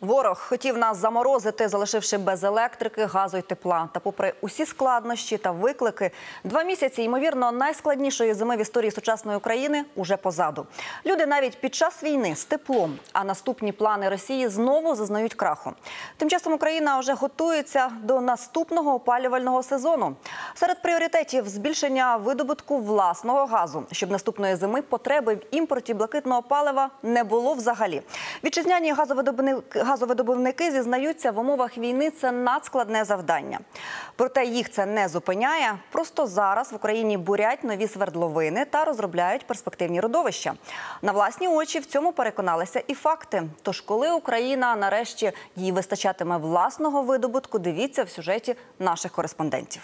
Ворог хотів нас заморозити, залишивши без електрики, газу й тепла. Та попри усі складнощі та виклики, два місяці, ймовірно, найскладнішої зими в історії сучасної України уже позаду. Люди навіть під час війни з теплом, а наступні плани Росії знову зазнають краху. Тим часом Україна вже готується до наступного опалювального сезону. Серед пріоритетів збільшення видобутку власного газу, щоб наступної зими потреби в імпорті блакитного палива не було взагалі. Вітчизняні газовидобувники, газовидобувники зізнаються, в умовах війни це надскладне завдання. Проте їх це не зупиняє. Просто зараз в Україні бурять нові свердловини та розробляють перспективні родовища. На власні очі в цьому переконалися і факти. Тож, коли Україна нарешті їй вистачатиме власного видобутку, дивіться в сюжеті наших кореспондентів.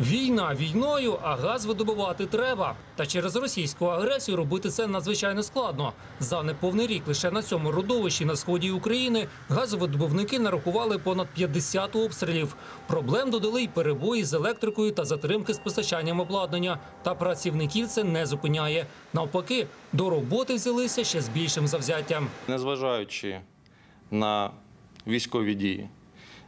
Війна війною, а газ видобувати треба. Та через російську агресію робити це надзвичайно складно. За неповний рік лише на цьому родовищі на сході України газовидобувники нарахували понад 50 обстрілів. Проблем додали й перебої з електрикою та затримки з постачанням обладнання. Та працівників це не зупиняє. Навпаки, до роботи взялися ще з більшим завзяттям. незважаючи на військові дії,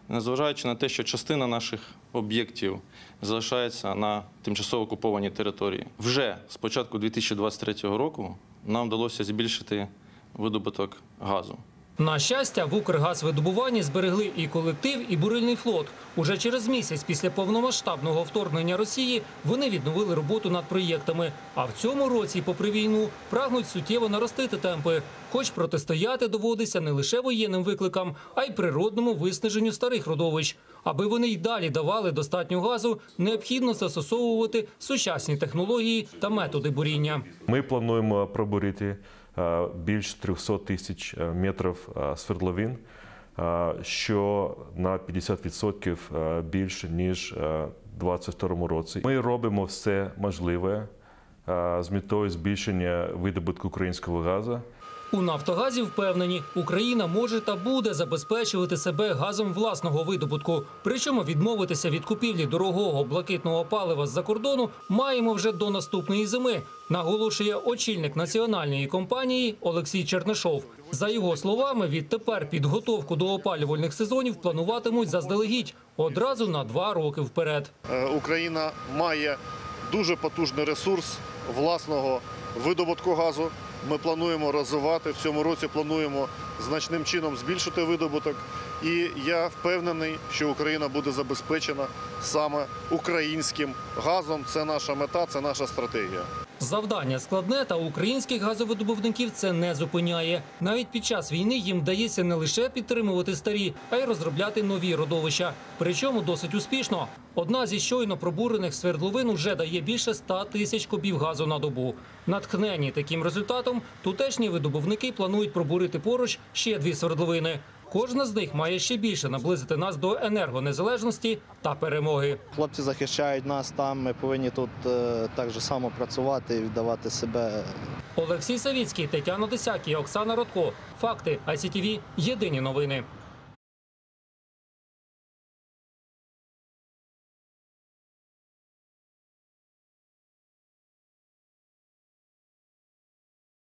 незважаючи на те, що частина наших об'єктів залишається на тимчасово окупованій території, вже з початку 2023 року нам вдалося збільшити видобуток газу. На щастя, в Укргазвидобуванні зберегли і колектив, і бурильний флот. Уже через місяць після повномасштабного вторгнення Росії вони відновили роботу над проєктами. А в цьому році, попри війну, прагнуть суттєво наростити темпи. Хоч протистояти доводиться не лише воєнним викликам, а й природному виснаженню старих родовищ. Аби вони й далі давали достатньо газу, необхідно застосовувати сучасні технології та методи буріння. Ми плануємо пробурити більш 300 тисяч е, метрів е, свердловин, е, що на 50% е, більше ніж е, у 2022 році. Ми робимо все можливе е, з метою збільшення видобутку українського газу. У Нафтогазі впевнені, Україна може та буде забезпечувати себе газом власного видобутку. Причому відмовитися від купівлі дорогого блакитного палива з-за кордону маємо вже до наступної зими. Наголошує очільник національної компанії Олексій Чернишов. За його словами, відтепер підготовку до опалювальних сезонів плануватимуть заздалегідь одразу на два роки вперед. Е, Україна має дуже потужний ресурс власного видобутку газу. Ми плануємо розвивати в цьому році. Плануємо значним чином збільшити видобуток. І я впевнений, що Україна буде забезпечена саме українським газом. Це наша мета, це наша стратегія. Завдання складне, та українських газовидобувників це не зупиняє. Навіть під час війни їм вдається не лише підтримувати старі, а й розробляти нові родовища. Причому досить успішно. Одна зі щойно пробурених свердловин вже дає більше 100 тисяч кубів газу на добу. Натхнені таким результатом, тутешні видобувники планують пробурити поруч ще дві свердловини. Кожна з них має ще більше наблизити нас до енергонезалежності та перемоги. Хлопці захищають нас там. Ми повинні тут е, так же само працювати і віддавати себе. Олексій Савіцький, Тетяна Десякі, Оксана Ротко. Факти ICTV. Єдині новини.